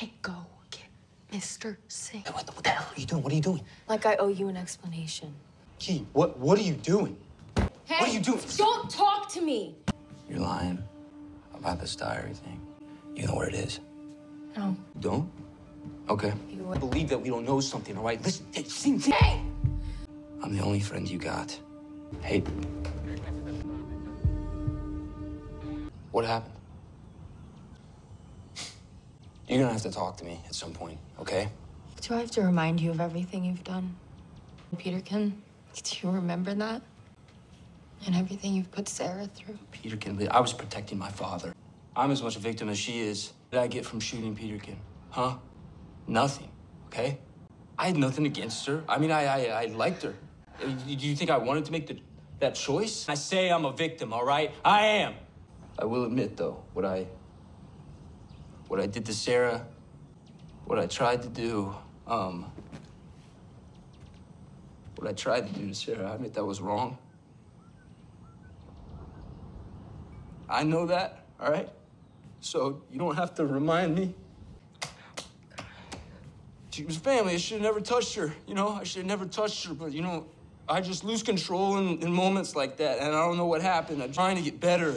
Hey, go get Mr. Singh. Hey, what, the, what the hell are you doing? What are you doing? Like I owe you an explanation. Kie, what, what are you doing? Hey, What are you doing? Don't talk to me. You're lying about this diary thing. You know where it is. No. You don't? Okay. You- I believe that we don't know something, all right? Listen, hey, Singh, Singh. Hey! I'm the only friend you got. Hey. What happened? You're gonna have to talk to me at some point, okay? Do I have to remind you of everything you've done? Peterkin, do you remember that? And everything you've put Sarah through? Peterkin, I was protecting my father. I'm as much a victim as she is. What did I get from shooting Peterkin? Huh? Nothing, okay? I had nothing against her. I mean, I, I, I liked her. Uh, Do you think I wanted to make the, that choice? I say I'm a victim, all right? I am. I will admit, though, what I, what I did to Sarah, what I tried to do, um, what I tried to do to Sarah, I admit that was wrong. I know that, all right? So you don't have to remind me. She was family. I should have never touched her. You know, I should have never touched her. But, you know, I just lose control in, in moments like that. And I don't know what happened. I'm trying to get better,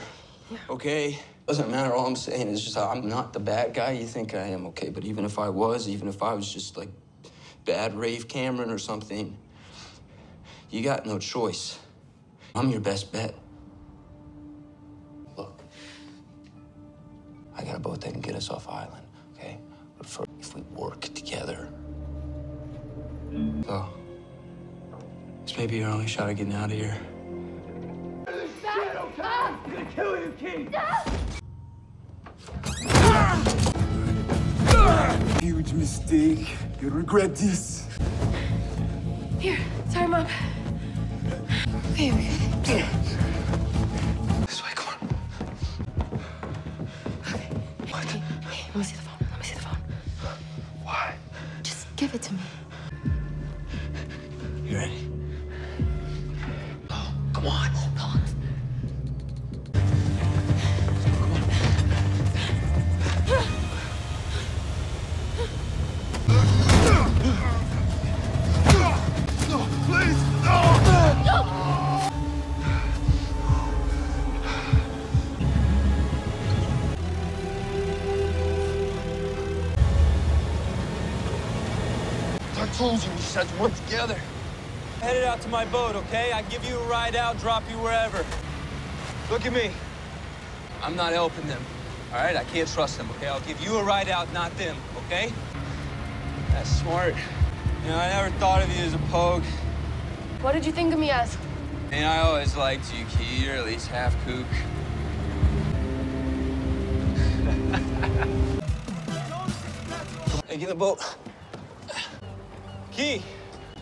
okay? Doesn't matter. All I'm saying is just I'm not the bad guy you think I am, okay? But even if I was, even if I was just like bad Rafe Cameron or something, you got no choice. I'm your best bet. Look, I got a boat that can get us off island, okay? But for if we work together. So, this may be your only shot at getting out of here. Huge mistake. You'll regret this. Here, tie him up. Okay, we good. This way, come on. What? Hey, hey, let me see the phone. Let me see the phone. Why? Just give it to me. You ready? Oh, come on. I told you we just had to work together. Headed out to my boat, okay? I give you a ride out, drop you wherever. Look at me. I'm not helping them. All right, I can't trust them, okay? I'll give you a ride out, not them, okay? That's smart. You know, I never thought of you as a pogue. What did you think of me as? And I always liked you, Kie. You're at least half kook. Hey, get in the boat. Kie!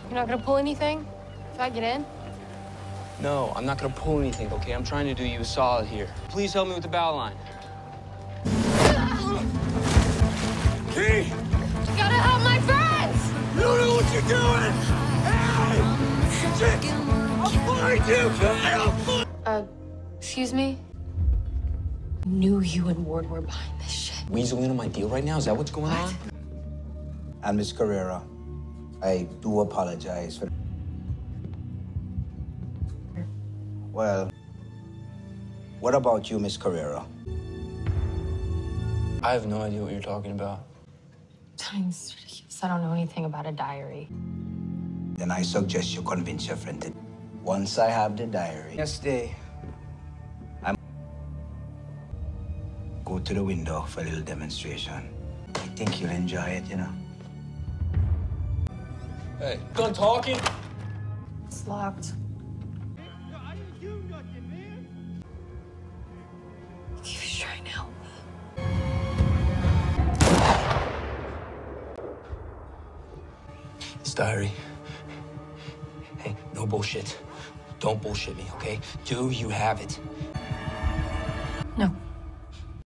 You're not gonna pull anything? If I get in? No, I'm not gonna pull anything, okay? I'm trying to do you a solid here. Please help me with the bow line. Kie! You gotta help my friends! You don't know what you're doing! Hey! Shit! I'll find you! I'll find Uh, excuse me? Knew you and Ward were behind this shit. Weaseling on my deal right now? Is that what's going on? And Miss Carrera, I do apologize for. Well, what about you, Miss Carrera? I have no idea what you're talking about. It's ridiculous. I don't know anything about a diary. Then I suggest you convince your friend to. Once I have the diary, yesterday, I'm go to the window for a little demonstration. I think you'll enjoy it, you know. Hey, done talking? It's locked. He was trying to help me. This diary. Hey, no bullshit. Don't bullshit me, okay? Do you have it?